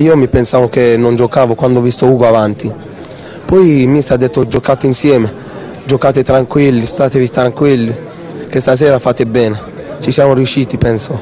Io mi pensavo che non giocavo quando ho visto Ugo avanti. Poi il mister ha detto giocate insieme, giocate tranquilli, statevi tranquilli, che stasera fate bene. Ci siamo riusciti penso.